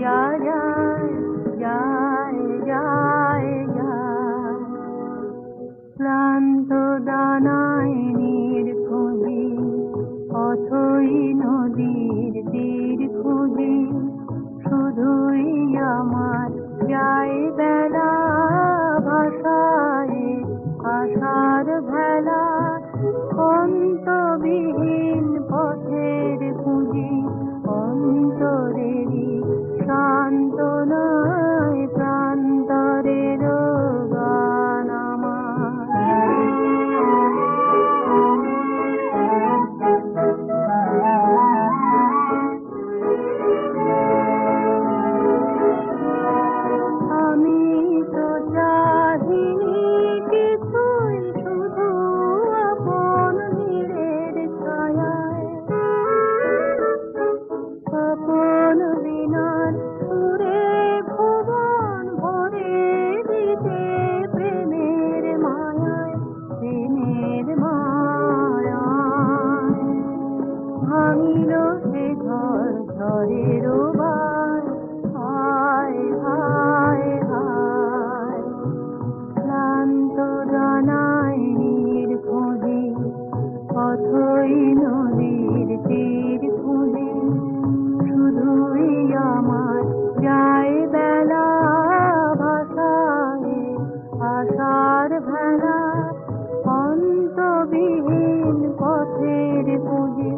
या याय को ये